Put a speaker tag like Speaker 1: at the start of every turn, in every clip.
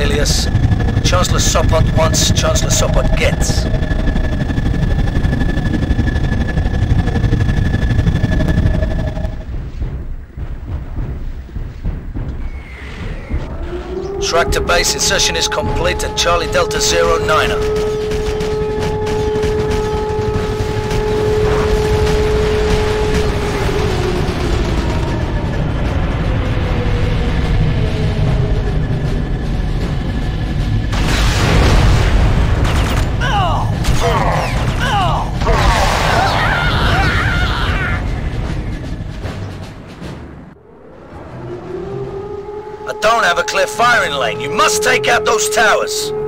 Speaker 1: alias. Chancellor Sopot wants, Chancellor Sopot gets. Track to base insertion is complete at Charlie Delta Zero Niner. Firing lane. You must take out those towers.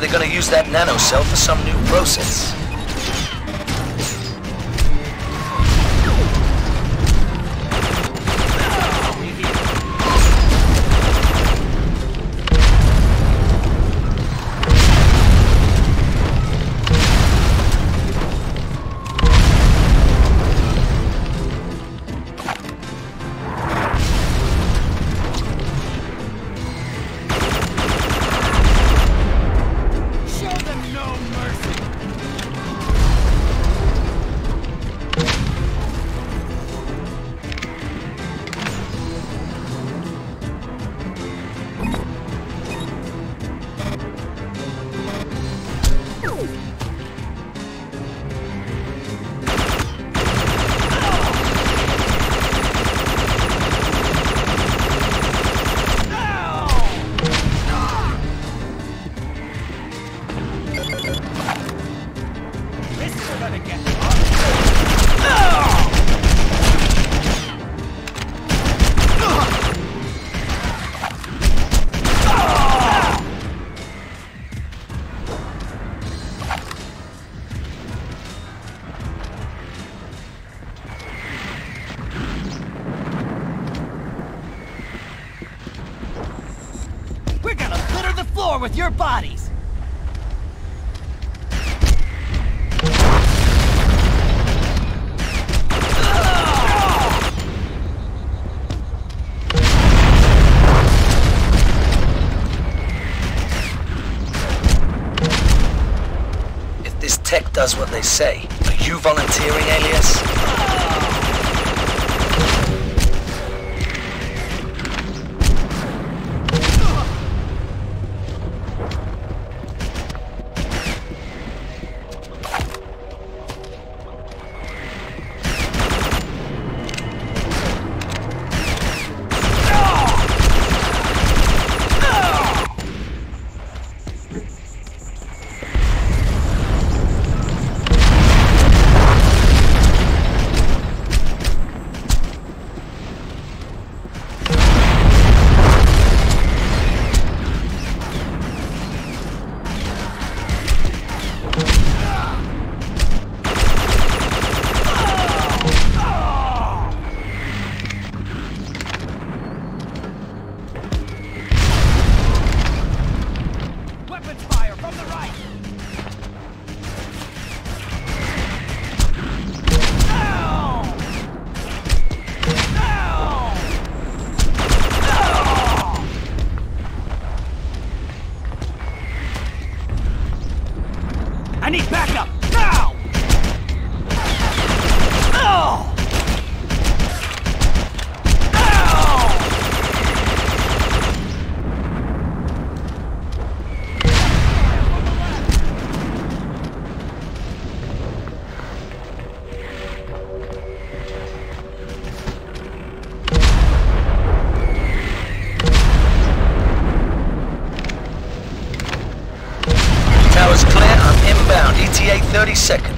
Speaker 1: They're gonna use that nanocell for some new process. Tech does what they say, are you volunteering, alias?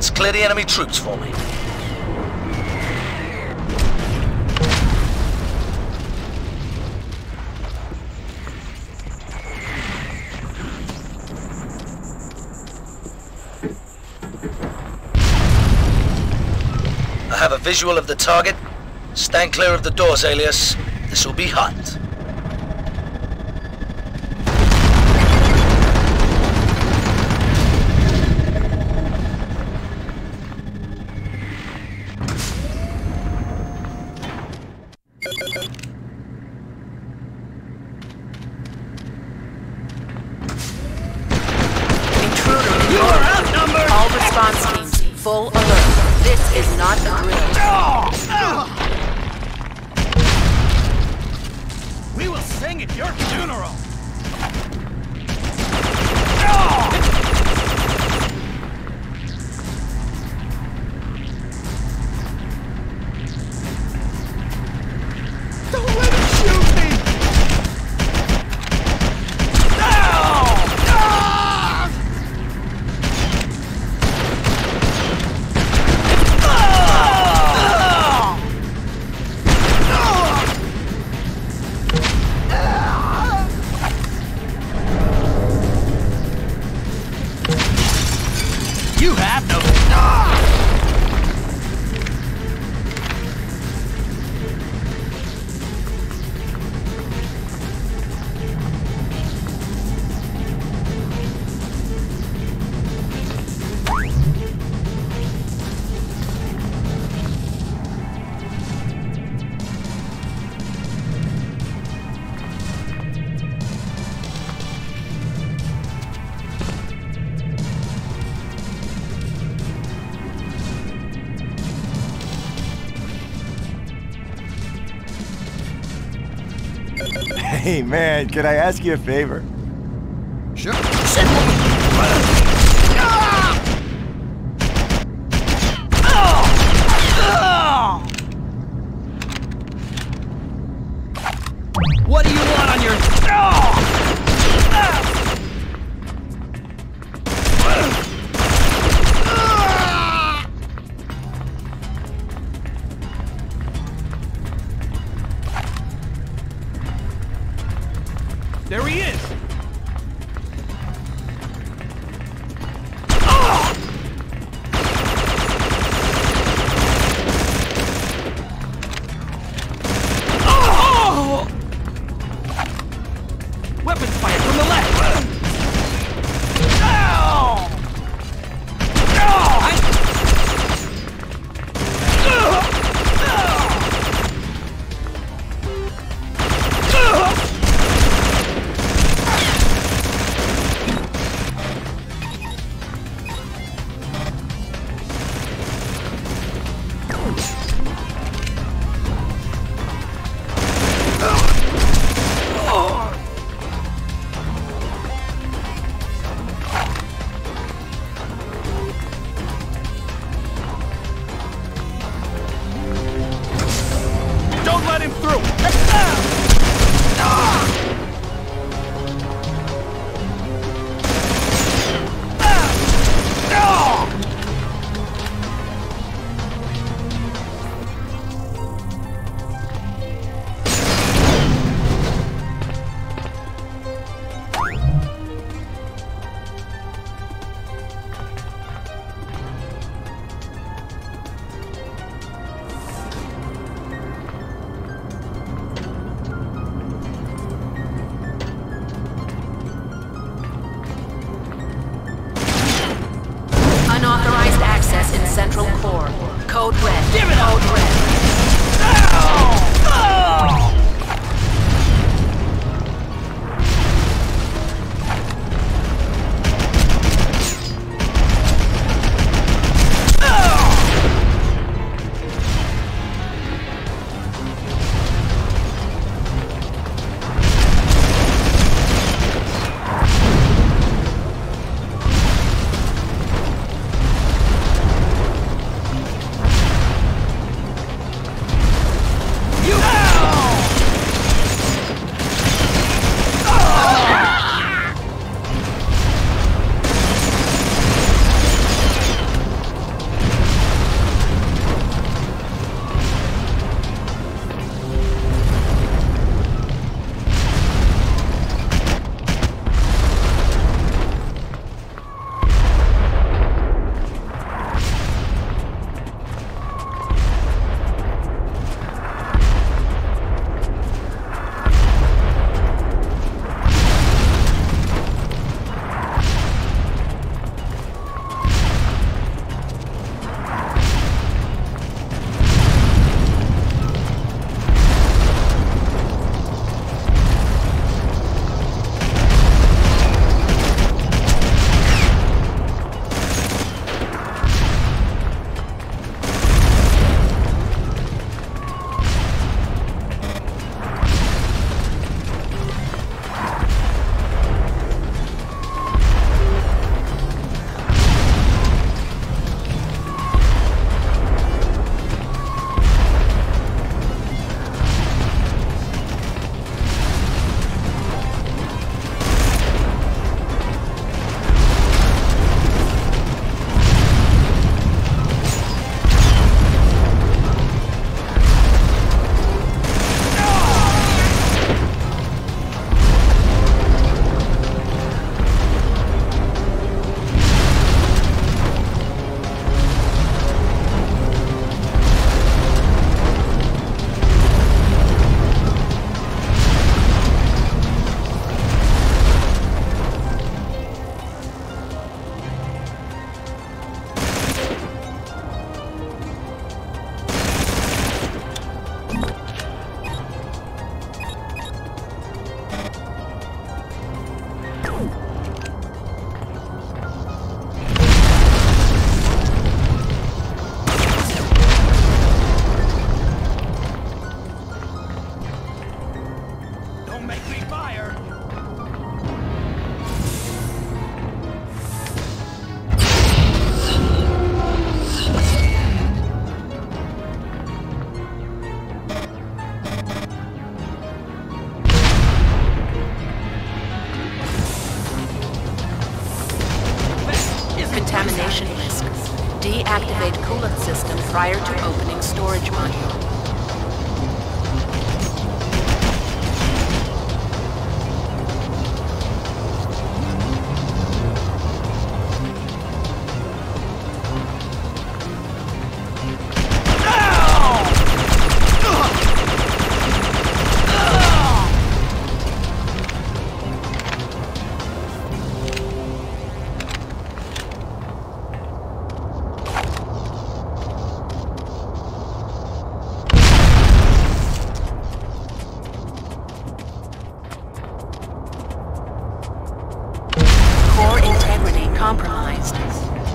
Speaker 1: 30 seconds. Clear the enemy troops for me. I have a visual of the target. Stand clear of the doors, Alias. This will be hot.
Speaker 2: Full alert. This is not a drill.
Speaker 3: We will sing at your funeral!
Speaker 4: Man, can I ask you a favor?
Speaker 3: Sure.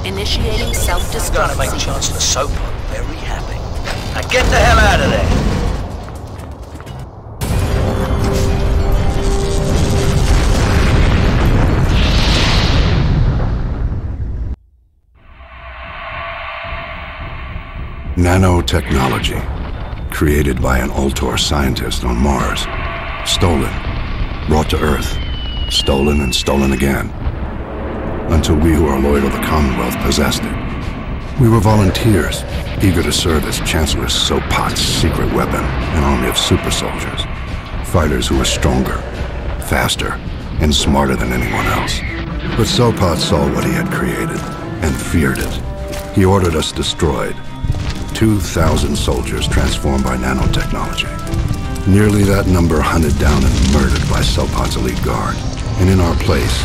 Speaker 2: Initiating
Speaker 1: Gonna
Speaker 2: self-destruct
Speaker 1: make. Chancellor Sopot very happy. Now get the hell out of there!
Speaker 5: Nanotechnology, created by an Ultor scientist on Mars. Stolen, brought to Earth, stolen and stolen again. Until we who are loyal to the Commonwealth possessed it. We were volunteers, eager to serve as Chancellor Sopot's secret weapon, an army of super soldiers. Fighters who were stronger, faster, and smarter than anyone else. But Sopot saw what he had created and feared it. He ordered us destroyed. 2,000 soldiers transformed by nanotechnology. Nearly that number hunted down and murdered by Sopot's elite guard. And in our place,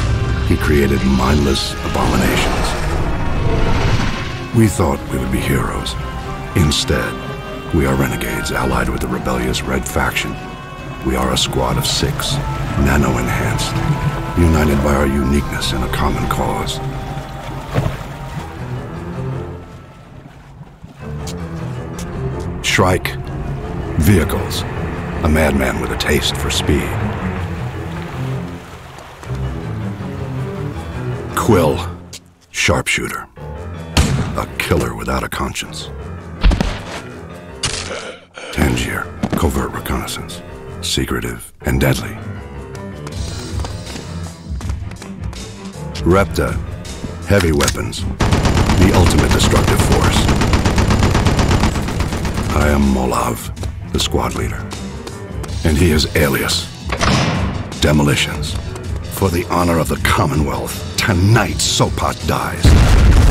Speaker 5: he created mindless abominations. We thought we would be heroes. Instead, we are renegades allied with the rebellious Red Faction. We are a squad of six, nano-enhanced, united by our uniqueness and a common cause. Shrike, vehicles, a madman with a taste for speed. Quill, sharpshooter, a killer without a conscience. Tangier, covert reconnaissance, secretive and deadly. Repta, heavy weapons, the ultimate destructive force. I am Molov, the squad leader. And he is Alias. Demolitions. For the honor of the Commonwealth, tonight Sopot dies.